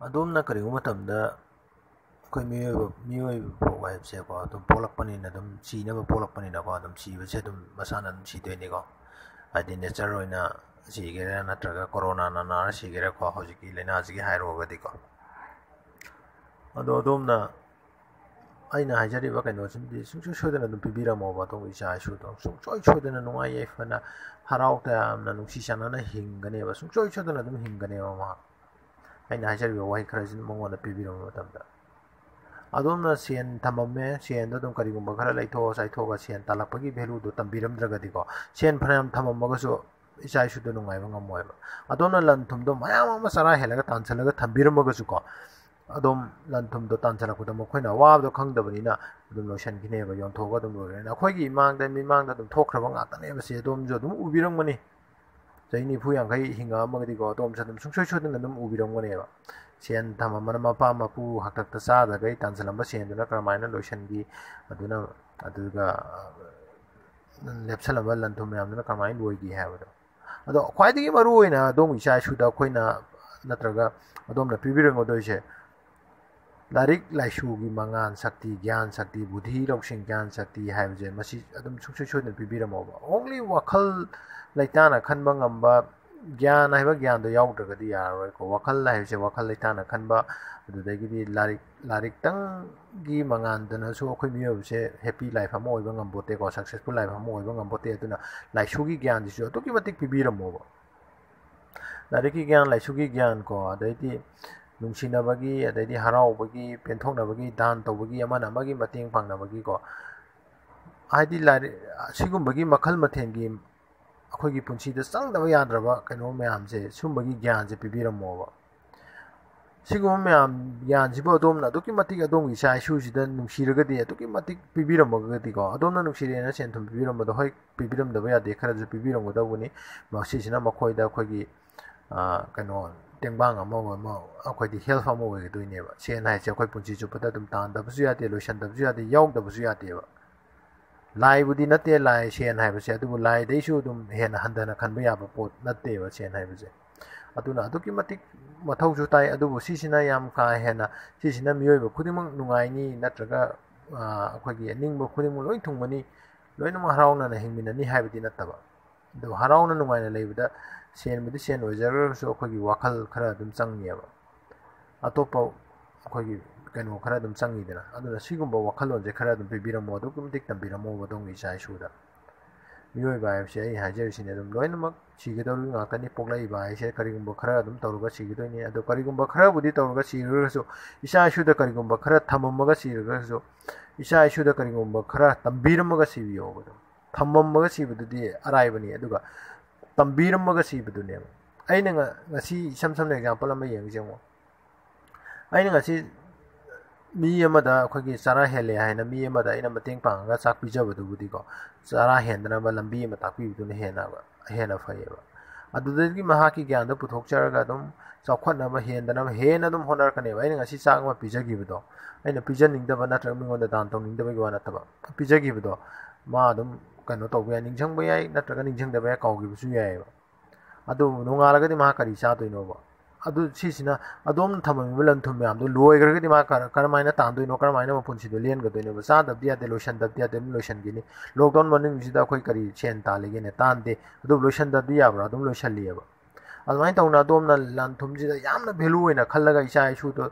まどんなかりうまたんだこいみよみよいぼわいせこどんぽらっぱになどんしなぼぽらっぱになこどんしべせどんまさなどんしでねこあでねちゃろいなしげらなたがコロナななしげらこほじきれなじげはいろがでこあどどんなアイナハジャリバケノシンビシュシュデナのピビラモバトウィシャシュトンソンチョイシュデナノアイエフナハラオタアムナノシシャナナヒンガネバソンチョイシュデナノヒンガネバマ ꯑꯩꯅ ꯍꯥꯏꯖꯔꯤꯕ ꯋꯥꯍꯩ ꯈꯔꯁꯤꯅ ꯃꯉꯣꯟꯗ ꯄꯤꯕꯤꯔꯝꯕ ꯃꯇꯝꯗ ꯑꯗꯣꯝꯅ ꯁꯦꯟ ꯊꯝꯃꯝꯃꯦ ꯁꯦꯟꯗꯣ ꯑꯗꯨꯝ ꯀꯔꯤꯒꯨꯝꯕ ꯈꯔ ꯂꯩꯊꯣꯛꯑ ꯆꯥꯏꯊꯣꯛꯑꯒ ꯁꯦꯟ ꯇꯥꯜꯂꯛꯄꯒꯤ ꯚꯦꯂꯨꯗꯣ ꯇꯝꯕꯤꯔꯝꯗ꯭ꯔꯒꯗꯤꯀꯣ ꯁꯦꯟ ꯐꯅꯌꯥꯝ ꯊꯝꯃꯝꯃꯒꯁꯨ ꯏꯆꯥ ꯏꯁꯨꯗ ꯅꯨꯡꯉꯥꯏꯕ ꯉꯝꯃꯣꯏꯕ ꯑꯗꯣꯝꯅ ꯂꯟ ꯊꯨꯝꯗꯣ ꯃꯌꯥꯝ ꯑꯃ ꯆꯔꯥ ꯍꯦꯜꯂꯒ ꯇꯥꯟꯁꯤꯜꯂꯒ ꯊꯝꯕꯤꯔꯝꯃꯒꯁꯨꯀꯣ ꯑꯗꯨꯝ ꯂꯟ ꯊꯨꯝꯗꯣ ꯇꯥꯟꯁꯤꯜꯂꯛꯄꯗ ꯃꯈꯣꯏꯅ ꯑꯋꯥꯕꯗꯣ ꯈꯪꯗꯕꯅꯤꯅ ꯑꯗꯨꯝ ꯂꯣꯏꯁꯤꯟꯈꯤꯅꯦꯕ ꯌꯣꯟꯊꯣꯛꯑꯒ ꯑꯗꯨꯝ ꯂꯣꯏꯈ꯭ꯔꯅꯤ ꯑꯩꯈꯣꯏꯒꯤ ꯏꯃꯥꯡꯗ ꯃꯤꯃꯥꯡꯗ ꯑꯗꯨꯝ ꯊꯣꯛꯈ꯭ꯔꯕ ꯉꯥꯛꯇꯅꯦꯕ ꯁꯤ ꯑꯗꯣꯝꯁꯨ ꯑꯗꯨꯝ ꯎꯕꯤꯔꯝꯒꯅꯤ zaini phuyang khai hinga magdi go tom chatam sung choi choi nanam ubi rong ne ba chen dhama man ma pa ma pu hak ta sa da gai tan salam ba chen duna karmaina lotion gi aduna aduga lep salam ba lan thum yam duna karmain boi gi ha ba ado khwai di maru ina dom sha shu da khoina natraga adom na pibi rang do she ꯂꯥꯏꯔꯤꯛ ꯂꯥꯏꯁꯨꯒꯤ ꯃꯉꯥꯟ ꯁꯛꯇꯤ ꯒ꯭ꯌꯥꯟ ꯁꯛꯇꯤ ꯕꯨꯙꯤ ꯂꯧꯁꯤꯡ ꯒ꯭ꯌꯥꯟ ꯁꯛꯇꯤ ꯍꯥꯏꯕꯁꯦ ꯃꯁꯤ ꯑꯗꯨꯝ ꯁꯨꯡꯁꯣꯏ ꯁꯣꯏꯗꯅ ꯄꯤꯕꯤꯔꯝꯃꯣꯕ ꯑꯣꯡꯂꯤ ꯋꯥꯈꯜ ꯂꯩꯇꯥꯅ ꯈꯟꯕ ꯉꯝꯕ ꯒ꯭ꯌꯥꯟ ꯍꯥꯏꯕ ꯒ꯭ꯌꯥꯟꯗꯣ ꯌꯥꯎꯗ꯭ꯔꯒꯗꯤ ꯌꯥꯔꯔꯣꯏꯀꯣ ꯋꯥꯈꯜ ꯍꯥꯏꯕꯁꯦ ꯋꯥꯈꯜ ꯂꯩꯇꯥꯅ ꯈꯟꯕ ꯑꯗꯨꯗꯒꯤꯗꯤ ꯂꯥꯏꯔꯤꯛ ꯂꯥꯏꯔꯤꯛꯇꯪꯒꯤ ꯃꯉꯥꯟꯗꯅꯁꯨ ꯑꯩꯈꯣꯏ ꯃꯤꯑꯣꯏꯕꯁꯦ ꯍꯦꯄꯤ ꯂꯥꯏꯐ ꯑꯃ ꯑꯣꯏꯕ ꯉꯝꯄꯣꯠꯇꯦꯀꯣ ꯁꯛꯁꯦꯁꯐꯨꯜ ꯂꯥꯏꯐ ꯑꯃ ꯑꯣꯏꯕ ꯉꯝꯄꯣꯠꯇꯦ ꯑꯗꯨꯅ ꯂꯥꯏꯁꯨꯒꯤ ꯒ꯭ꯌꯥꯟꯁꯤꯁꯨ ꯑꯗꯨꯛꯀꯤ ꯃꯇꯤꯛ ꯄꯤꯕꯤꯔꯝꯃꯣꯕ ꯂꯥꯏꯔꯤꯛꯀꯤ ꯒ꯭ꯌꯥꯟ ꯂꯥꯏꯁꯨꯒꯤ ꯒ꯭ꯌꯥꯟ ꯀꯣ ꯑꯗꯩꯗꯤ ꯅꯨꯡꯁꯤꯅꯕꯒꯤ ꯑꯗꯩꯗꯤ ꯍꯔꯥꯎꯕꯒꯤ ꯄꯦꯟꯊꯣꯛꯅꯕꯒꯤ ꯗꯥꯟ ꯇꯧꯕꯒꯤ ꯑꯃꯅ ꯑꯃꯒꯤ ꯃꯇꯦꯡ ꯄꯥꯡꯅꯕꯒꯤꯀꯣ ꯍꯥꯏꯗꯤ ꯂꯥꯏꯔꯤꯛ ꯑꯁꯤꯒꯨꯝꯕꯒꯤ ꯃꯈꯜ ꯃꯊꯦꯜꯒꯤ ꯑꯩꯈꯣꯏꯒꯤ ꯄꯨꯟꯁꯤꯗ ꯆꯪꯗꯕ ꯌꯥꯗ꯭ꯔꯕ ꯀꯩꯅꯣ ꯃꯌꯥꯝꯁꯦ ꯁꯨꯝꯕꯒꯤ ꯒ꯭ꯌꯥꯟꯁꯦ ꯄꯤꯕꯤꯔꯝꯃꯣꯕ ꯁꯤꯒꯨꯝꯕ ꯃꯌꯥꯝ ꯒ꯭ꯌꯥꯟꯁꯤꯕꯨ ꯑꯗꯣꯝꯅ ꯑꯗꯨꯛꯀꯤ ꯃꯇꯤꯛ ꯑꯗꯣꯝꯒꯤ ꯏꯆꯥ ꯏꯁꯨꯁꯤꯗ ꯅꯨꯡꯁꯤꯔꯒꯗꯤ ꯑꯗꯨꯛꯀꯤ ꯃꯇꯤꯛ ꯄꯤꯕꯤꯔꯝꯃꯒꯗꯤꯀꯣ ꯑꯗꯣꯝꯅ ꯅꯨꯡꯁꯤꯔꯦꯅ ꯁꯦꯟ ꯊꯨꯝ ꯄꯤꯕꯤꯔꯝꯕꯗꯣ ꯍꯣꯏ ꯄꯤꯕꯤꯔꯝꯗꯕ ꯌꯥꯗꯦ ꯈꯔꯁꯨ ꯄꯤꯕꯤꯔꯝꯒꯗꯧꯕꯅꯤ ꯃꯁꯤꯁꯤꯅ ꯃꯈꯣꯏꯗ ꯑꯩꯈꯣꯏꯒꯤ ꯀꯩꯅꯣ 땡방아 뭐뭐 뭐 아코디 헬파 뭐에 도이네 봐 시에나이 제 코이 푼지 좀 보다 좀 단다 부지야 돼 로션 다 부지야 돼 야옥 다 부지야 돼 봐. 라이브디 나테 라이 시에나이 부지야 두 라이 데슈 좀 해나 한다나 칸부 야바 포 나테 봐 시에나이 부 지. 아두나 아두기 마틱 마타우 주타이 아두부 시시나 얌카 해나 시시나 미오이 봐 쿠디망 누가이니 나트가 아 아코기 닝보 쿠디망 로이 통마니 로이노마 하라우나나 행미나니 하이브디 나타 바. 도 하라우나 누가이나 레이브다 ꯁꯦꯟꯕꯨꯗꯤ ꯁꯦꯟ ꯑꯣꯏꯖꯔꯒꯁꯨ ꯑꯩꯈꯣꯏꯒꯤ ꯋꯥꯈꯜ ꯈꯔ ꯑꯗꯨꯝ ꯆꯪꯉꯦꯕ ꯑꯇꯣꯞꯄ ꯑꯩꯈꯣꯏꯒꯤ ꯀꯩꯅꯣ ꯈꯔ ꯑꯗꯨꯝ ꯆꯪꯉꯤꯗꯅ ꯑꯗꯨꯅ ꯁꯤꯒꯨꯝꯕ ꯋꯥꯈꯜꯂꯣꯟꯁꯦ ꯈꯔ ꯑꯗꯨꯝ ꯄꯤꯕꯤꯔꯝꯃꯣ ꯑꯗꯨꯛꯀꯤ ꯃꯇꯤꯛ ꯇꯝꯕꯤꯔꯝꯃꯣꯕ ꯑꯗꯣꯝꯒꯤ ꯏꯆꯥ ꯏꯁꯨꯗ ꯃꯤꯑꯣꯏꯕ ꯍꯥꯏꯕꯁꯦ ꯑꯩ ꯍꯥꯏꯖꯔꯤꯁꯤꯅꯦ ꯑꯗꯨꯝ ꯂꯣꯏꯅꯃꯛ ꯁꯤꯒꯗꯧꯔꯤꯕ ꯉꯥꯛꯇꯅꯤ ꯄꯣꯛꯂꯛꯏꯕ ꯍꯥꯏꯁꯦ ꯀꯔꯤꯒꯨꯝꯕ ꯈꯔ ꯑꯗꯨꯝ ꯇꯧꯔꯒ ꯁꯤꯒꯗꯣꯏꯅꯤ ꯑꯗꯣ ꯀꯔꯤꯒꯨꯝꯕ ꯈꯔꯕꯨꯗꯤ ꯇꯧꯔꯒ ꯁꯤꯔꯒꯁꯨ ꯏꯆꯥ ꯏꯁꯨꯗ ꯀꯔꯤꯒꯨꯝꯕ ꯈꯔ ꯊꯝꯃꯝꯃꯒ ꯁꯤꯔꯒꯁꯨ ꯏꯆꯥ ꯏꯁꯨꯗ ꯀꯔꯤꯒꯨꯝꯕ ꯈꯔ ꯇꯝꯕꯤꯔꯝꯃꯒ ꯁꯤꯕꯤꯌꯣꯕ ꯑꯗꯨꯝ ꯊꯝꯃꯝꯃꯒ ꯁꯤꯕꯗꯨꯗꯤ ꯑꯔꯥꯏꯕꯅꯤ ꯑꯗꯨꯒ ꯇꯝꯕꯤꯔꯝꯃꯒ ꯁꯤꯕꯗꯨꯅꯦꯕ ꯑꯩꯅ ꯉꯁꯤ ꯏꯁꯝ ꯁꯝꯅ ꯑꯦꯛꯖꯥꯝꯄꯜ ꯑꯃ ꯌꯦꯡꯉꯁꯤ ꯌꯦꯡꯉꯣ ꯑꯩꯅ ꯉꯁꯤ ꯃꯤ ꯑꯃꯗ ꯑꯩꯈꯣꯏꯒꯤ ꯆꯔꯥ ꯍꯦꯜꯂꯦ ꯍꯥꯏꯅ ꯃꯤ ꯑꯃꯗ ꯑꯩꯅ ꯃꯇꯦꯡ ꯄꯥꯡꯉꯒ ꯆꯥꯛ ꯄꯤꯖꯕꯗꯨꯕꯨꯗꯤꯀꯣ ꯆꯔꯥ ꯍꯦꯟꯗꯅꯕ ꯂꯝꯕꯤ ꯑꯃ ꯇꯥꯛꯄꯤꯕꯗꯨꯅ ꯍꯦꯟꯅ ꯍꯦꯟꯅ ꯐꯩꯌꯦꯕ ꯑꯗꯨꯗꯒꯤ ꯃꯍꯥꯛꯀꯤ ꯒ꯭ꯌꯥꯟꯗꯣ ꯄꯨꯊꯣꯛꯆꯔꯒ ꯑꯗꯨꯝ ꯆꯥꯎꯈꯠꯅꯕ ꯍꯦꯟꯗꯅꯕ ꯍꯦꯟꯅ ꯑꯗꯨꯝ ꯍꯣꯠꯅꯔꯛꯀꯅꯦꯕ ꯑꯩꯅ ꯉꯁꯤ ꯆꯥꯛ ꯑꯃ ꯄꯤꯖꯈꯤꯕꯗꯣ ꯑꯩꯅ ꯄꯤꯖꯅꯤꯡꯗꯕ ꯅꯠꯇ꯭ꯔꯒ ꯃꯤꯉꯣꯟꯗ ꯗꯥꯟ ꯇꯧꯅꯤꯡꯗꯕꯒꯤ ꯋꯥ ꯅꯠꯇꯕ ꯄꯤꯖꯈꯤꯕꯗꯣ ꯃꯥ ꯑꯗꯨꯝ ꯀꯩꯅꯣ ꯇꯧꯕ ꯌꯥꯏ ꯅꯤꯡꯁꯤꯡꯕ ꯌꯥꯏ ꯅꯠꯇ꯭ꯔꯒ ꯅꯤꯡꯁꯤꯡꯗꯕ ꯌꯥꯏ ꯀꯥꯎꯈꯤꯕꯁꯨ ꯌꯥꯏꯑꯕ ꯑꯗꯨ ꯅꯣꯡꯉꯥꯜꯂꯒꯗꯤ ꯃꯥ ꯀꯔꯤ ꯆꯥꯗꯣꯏꯅꯣꯕ ꯑꯗꯨ ꯁꯤꯁꯤꯅ ꯑꯗꯣꯝꯅ ꯊꯝꯃꯝꯃꯤꯕ ꯂꯟ ꯊꯨꯝ ꯃꯌꯥꯝꯗꯣ ꯂꯣꯏꯈ꯭ꯔꯒꯗꯤ ꯃꯥ ꯀꯔꯝꯍꯥꯏꯅ ꯇꯥꯟꯗꯣꯏꯅꯣ ꯀꯔꯝꯍꯥꯏꯅ ꯃꯄꯨꯟꯁꯤꯗꯣ ꯂꯦꯟꯒꯗꯣꯏꯅꯣꯕ ꯆꯥꯗꯕꯗꯤ ꯌꯥꯗꯦ ꯂꯣꯏꯁꯟꯗꯕꯗꯤ ꯌꯥꯗꯦ ꯑꯗꯨꯝ ꯂꯣꯏꯁꯟꯈꯤꯅꯤ ꯂꯣꯛꯗꯥꯎꯟ ꯃꯅꯨꯡꯁꯤꯗ ꯑꯩꯈꯣꯏ ꯀꯔꯤ ꯁꯦꯟ ꯇꯥꯜꯂꯤꯒꯦꯅꯦ ꯇꯥꯟꯗꯦ ꯑꯗꯨꯕꯨ ꯂꯣꯏꯁꯟꯗꯕꯗꯤ ꯌꯥꯕ꯭ꯔꯥ ꯑꯗꯨꯝ ꯂꯣꯏꯁꯜꯂꯤꯑꯕ ꯑꯗꯨꯃꯥꯏꯅ ꯇꯧꯅ ꯑꯗꯣꯝꯅ ꯂꯟ ꯊꯨꯝꯁꯤꯗ ꯌꯥꯝꯅ ꯚꯦꯂꯨ ꯑꯣꯏꯅ ꯈꯜꯂꯒ ꯏꯆꯥ ꯏꯁꯨꯗꯣ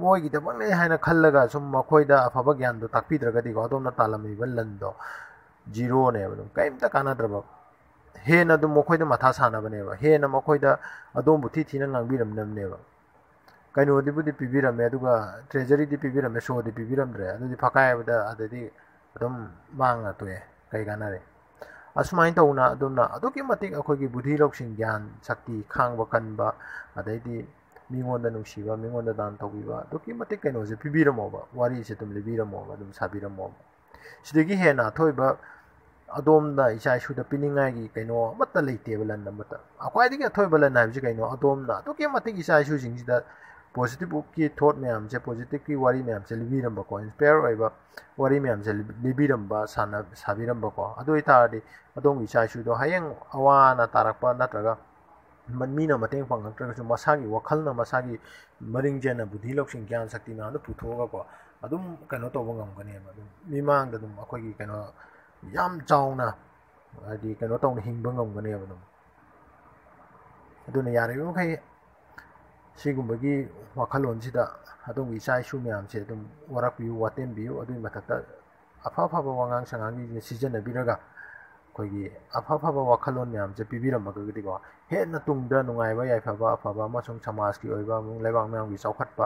ꯃꯣꯏꯒꯤꯗꯃꯛꯅꯦ ꯍꯥꯏꯅ ꯈꯜꯂꯒ ꯁꯨꯝ ꯃꯈꯣꯏꯗ ꯑꯐꯕ ꯒ꯭ꯌꯥꯟꯗꯣ ꯇꯥꯛꯄꯤꯗ꯭ꯔꯒꯗꯤꯀꯣ ꯑꯗꯣꯝꯅ ꯇꯥꯜꯂꯝꯃꯤꯕ ꯂꯟꯗꯣ ꯖꯤꯔꯣꯅꯦꯕ ꯑꯗꯨꯝ ꯀꯔꯤꯝꯇ ꯀꯥꯟꯅꯗ꯭ꯔꯕ ꯍꯦꯟꯅ ꯑꯗꯨꯝ ꯃꯈꯣꯏꯗ ꯃꯊꯥ ꯁꯥꯟꯅꯕꯅꯦꯕ ꯍꯦꯟꯅ ꯃꯈꯣꯏꯗ ꯑꯗꯣꯝꯕꯨ ꯊꯤ ꯊꯤꯅ ꯉꯥꯡꯕꯤꯔꯝꯅꯕꯅꯦꯕ ꯀꯩꯅꯣꯗꯤꯕꯨꯗꯤ ꯄꯤꯕꯤꯔꯝꯃꯦ ꯑꯗꯨꯒ ꯇ꯭ꯔꯦꯖꯔꯤꯗꯤ ꯄꯤꯕꯤꯔꯝꯃꯦ ꯁꯣꯗꯤ ꯄꯤꯕꯤꯔꯝꯗ꯭ꯔꯦ ꯑꯗꯨꯗꯤ ꯐꯛꯀꯥꯏꯕꯗ ꯑꯗꯨꯗꯤ ꯑꯗꯨꯝ ꯃꯥꯡꯉ ꯇꯣꯛꯑꯦ ꯀꯩ ꯀꯥꯟꯅꯔꯦ ꯑꯁꯨꯃꯥꯏꯅ ꯇꯧꯅ ꯑꯗꯨꯝꯅ ꯑꯗꯨꯛꯀꯤ ꯃꯇꯤꯛ ꯑꯩꯈꯣꯏꯒꯤ ꯕꯨꯙꯤ ꯂꯧꯁꯤꯡ ꯒ꯭ꯌꯥꯟ ꯁꯛꯇꯤ ꯈꯥꯡꯕ ꯀꯟꯕ ꯑꯗꯩꯗꯤ ꯃꯤꯉꯣꯟꯗ ꯅꯨꯡꯁꯤꯕ ꯃꯤꯉꯣꯟꯗ ꯗꯥꯟ ꯇꯧꯕꯤꯕ ꯑꯗꯨꯛꯀꯤ ꯃꯇꯤꯛ ꯀꯩꯅꯣꯁꯦ ꯄꯤꯕꯤꯔꯝꯃꯣꯕ ꯋꯥꯔꯤꯁꯦ ꯑꯗꯨꯝ ꯂꯤꯕꯤꯔꯝꯃꯣꯕ ꯑꯗꯨꯝ ꯁꯥꯕꯤꯔꯝꯃꯣꯕ ꯁꯤꯗꯒꯤ ꯍꯦꯟꯅ ꯑꯊꯣꯏꯕ ꯑꯗꯣꯝꯅ ꯏꯆꯥ ꯏꯁꯨꯗ ꯄꯤꯅꯤꯡꯉꯥꯏꯒꯤ ꯀꯩꯅꯣ ꯑꯃꯠꯇ ꯂꯩꯇꯦꯕ ꯂꯟ ꯑꯃꯠꯇ ꯈ꯭ꯋꯥꯏꯗꯒꯤ ꯑꯊꯣꯏꯕ ꯂꯟ ꯍꯥꯏꯕꯁꯤ ꯀꯩꯅꯣ ꯑꯗꯣꯝꯅ ꯑꯗꯨꯛꯀꯤ ꯃꯇꯤꯛ ꯏꯆꯥ ꯏꯁꯨꯁꯤꯡꯁꯤꯗ ꯄꯣꯖꯤꯇꯤꯚꯀꯤ ꯊꯣꯠ ꯃꯌꯥꯝꯁꯦ ꯄꯣꯖꯤꯇꯤꯚꯀꯤ ꯋꯥꯔꯤ ꯃꯌꯥꯝꯁꯦ ꯂꯤꯕꯤꯔꯝꯕꯀꯣ ꯏꯟꯁꯄꯤꯌꯔ ꯑꯣꯏꯕ ꯋꯥꯔꯤ ꯃꯌꯥꯝꯁꯦ ꯂꯤꯕꯤꯔꯝꯕ ꯁꯥꯕꯤꯔꯝꯕꯀꯣ ꯑꯗꯨ ꯑꯣꯏꯇꯥꯔꯗꯤ ꯑꯗꯣꯝꯒꯤ ꯏꯆꯥ ꯏꯁꯨꯗꯣ ꯍꯌꯦꯡ ꯑꯋꯥꯅ ꯇꯥꯔꯛꯄ ꯅꯠꯇ꯭ꯔꯒ ꯃꯤꯅ ꯃꯇꯦꯡ ꯄꯥꯡꯉꯛꯇ꯭ꯔꯒꯁꯨ ꯃꯁꯥꯒꯤ ꯋꯥꯈꯜꯅ ꯃꯁꯥꯒꯤ ꯃꯔꯤꯡ ꯆꯦꯟꯅ ꯕꯨꯙꯤ ꯂꯧꯁꯤꯡ ꯒ꯭ꯌꯥꯟ ꯁꯛꯇꯤ ꯃꯌꯥꯝꯗꯣ ꯄꯨꯊꯣꯛꯑꯒꯀꯣ ꯑꯗꯨꯝ ꯀꯩꯅꯣ ꯇꯧꯕ ꯉꯝꯒꯅꯦꯕ ꯑꯗꯨꯝ ꯃꯤꯃꯥꯡꯗ ꯑꯗꯨꯝ ꯑꯩꯈꯣꯏꯒꯤ ꯀꯩꯅꯣ ꯌꯥꯝ ꯆꯥꯎꯅ ꯍꯥꯏꯗꯤ ꯀꯩꯅꯣ ꯇꯧꯅ ꯍꯤꯡꯕ ꯉꯝꯒꯅꯦꯕ ꯑꯗꯨꯝ ꯑꯗꯨꯅ ꯌꯥꯔꯤꯕꯃꯈꯩ ꯁꯤꯒꯨꯝꯕꯒꯤ ꯋꯥꯈꯜꯂꯣꯟꯁꯤꯗ ꯑꯗꯣꯝꯒꯤ ꯏꯆꯥ ꯏꯁꯨ ꯃꯌꯥꯝꯁꯦ ꯑꯗꯨꯝ ꯋꯥꯔꯛꯄꯤꯌꯨ ꯋꯥꯇꯦꯟꯕꯤꯌꯨ ꯑꯗꯨꯒꯤ ꯃꯊꯛꯇ ꯑꯐ ꯑꯐꯕ ꯋꯥꯉꯥꯡ ꯁꯉꯥꯡꯁꯤꯡꯁꯦ ꯁꯤꯖꯤꯟꯅꯕꯤꯔꯒ ꯑꯩꯈꯣꯏꯒꯤ ꯑꯐ ꯑꯐꯕ ꯋꯥꯈꯜꯂꯣꯟ ꯃꯌꯥꯝꯁꯦ ꯄꯤꯕꯤꯔꯝꯃꯒꯗꯤꯀꯣ ꯍꯦꯟꯅ ꯇꯨꯡꯗ ꯅꯨꯡꯉꯥꯏꯕ ꯌꯥꯏꯐꯕ ꯑꯐꯕ ꯑꯃꯁꯨꯡ ꯁꯃꯥꯖꯀꯤ ꯑꯣꯏꯕ ꯑꯃꯁꯨꯡ ꯂꯩꯕꯥꯛ ꯃꯌꯥꯝꯒꯤ ꯆꯥꯎꯈꯠꯄ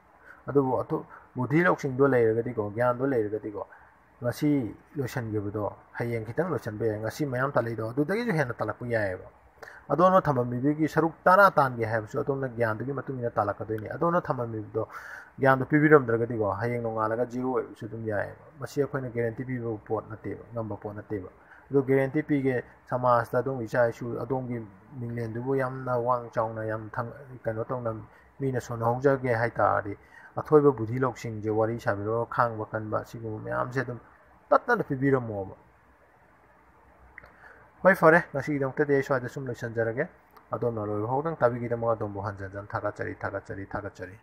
ꯑꯗꯨꯕꯨ ꯑꯇꯣ ꯕꯨꯙꯤ ꯂꯧꯁꯤꯡꯗꯣ ꯂꯩꯔꯒꯗꯤꯀꯣ ꯒ꯭ꯌꯥꯟꯗꯣ ꯂꯩꯔꯒꯗꯤꯀꯣ ꯉꯁꯤ ꯂꯣꯏꯁꯤꯟꯈꯤꯕꯗꯣ ꯍꯌꯦꯡ ꯈꯤꯇꯪ ꯂꯣꯏꯁꯤꯟꯕ ꯌꯥꯏ ꯉꯁꯤ ꯃꯌꯥꯝ ꯇꯥꯜꯂꯛꯏꯗꯣ ꯑꯗꯨꯗꯒꯤꯁꯨ ꯍꯦꯟꯅ ꯇꯥꯜꯂꯛꯄ ꯌꯥꯏꯑꯕ ꯑꯗꯣꯝꯅ ꯊꯝꯃꯝꯃꯤꯗꯨꯒꯤ ꯁꯔꯨꯛ ꯇꯔꯥ ꯇꯥꯟꯒꯦ ꯍꯥꯏꯕꯁꯨ ꯑꯗꯣꯝꯅ ꯒ꯭ꯌꯥꯟꯗꯨꯒꯤ ꯃꯇꯨꯡ ꯏꯟꯅ ꯇꯥꯜꯂꯛꯀꯗꯣꯏꯅꯤ ꯑꯗꯣꯝꯅ ꯊꯝꯃꯝꯃꯤꯕꯗꯣ ꯒ꯭ꯌꯥꯟꯗꯣ ꯄꯤꯕꯤꯔꯝꯗ꯭ꯔꯒꯗꯤꯀꯣ ꯍꯌꯦꯡ ꯅꯣꯡꯉꯥꯜꯂꯒ ꯖꯤꯔꯣ ꯑꯣꯏꯕꯁꯨ ꯑꯗꯨꯝ ꯌꯥꯏꯑꯕ ꯃꯁꯤ ꯑꯩꯈꯣꯏꯅ ꯒꯦꯔꯦꯟꯇꯤ ꯄꯤꯕ ꯄꯣꯠ ꯅꯠꯇꯦꯕ ꯉꯝꯕ ꯄꯣꯠ ꯅꯠꯇꯦꯕ ꯑꯗꯨ ꯒꯦꯔꯦꯟꯇꯤ ꯄꯤꯒꯦ ꯁꯃꯥꯖꯇ ꯑꯗꯣꯝꯒꯤ ꯏꯆꯥ ꯏꯁꯨ ꯑꯗꯣꯝꯒꯤ ꯃꯤꯡꯂꯦꯟꯗꯨꯕꯨ ꯌꯥꯝꯅ ꯋꯥꯡ ꯆꯥꯎꯅ ꯌꯥꯝ ꯀꯩꯅꯣ ꯇꯧꯅ ꯃꯤꯅ ꯁꯣꯟꯅꯍꯧꯖꯒꯦ ꯍꯥꯏ ꯇꯥꯔꯗꯤ ꯑꯊꯣꯏꯕ ꯕꯨꯙꯤ ꯂꯧꯁꯤꯡꯁꯦ ꯋꯥꯔꯤ ꯁꯥꯕꯤꯔꯒ ꯈꯥꯡꯕ ꯀꯟꯕ ꯁꯤꯒꯨꯝꯕ ꯃꯌꯥꯝꯁꯦ ꯑꯗꯨꯝ ꯇꯠꯇꯅ ꯄꯤꯕꯤꯔꯝꯃꯣꯕ ꯍꯣꯏ ꯐꯔꯦ ꯉꯁꯤꯒꯤꯗꯃꯛꯇꯗꯤ ꯑꯩ ꯁ꯭ꯋꯥꯏꯗ ꯁꯨꯝ ꯂꯣꯏꯁꯤꯟꯖꯔꯒꯦ ꯑꯗꯣꯝꯅ ꯂꯣꯏꯕ ꯐꯥꯎꯗꯪ ꯇꯥꯕꯤꯒꯤꯗꯃꯛ ꯑꯗꯣꯝꯕꯨ ꯍꯟꯖꯤꯟ ꯍꯟꯖꯤꯟ ꯊꯥꯒꯠꯆꯔꯤ ꯊꯥꯒꯠꯆꯔꯤ ꯊꯥꯒꯠꯆꯔꯤ